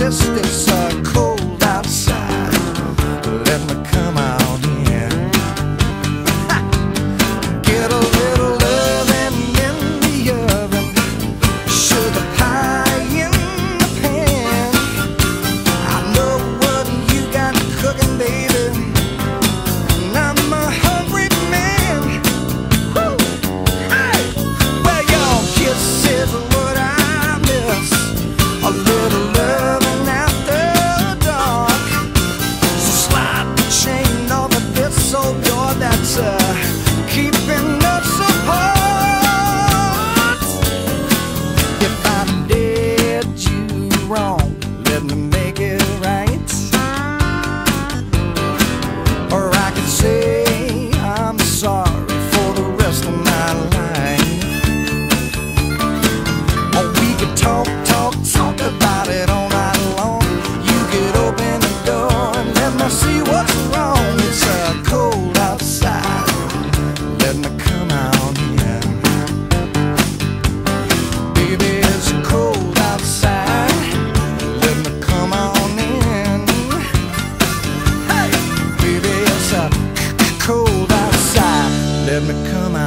existence are cold. sun. let me come out.